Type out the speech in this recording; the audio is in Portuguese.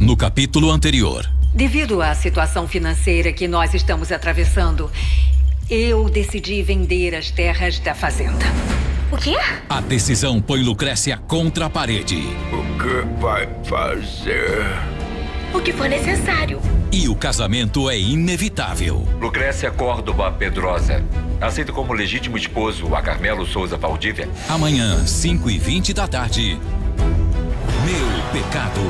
No capítulo anterior. Devido à situação financeira que nós estamos atravessando, eu decidi vender as terras da fazenda. O quê? A decisão põe Lucrécia contra a parede. O que vai fazer? O que for necessário. E o casamento é inevitável. Lucrécia Córdoba Pedrosa. Aceita como legítimo esposo a Carmelo Souza Valdívia? Amanhã, 5 e 20 da tarde. Meu pecado.